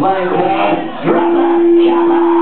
my home. Brother, come on.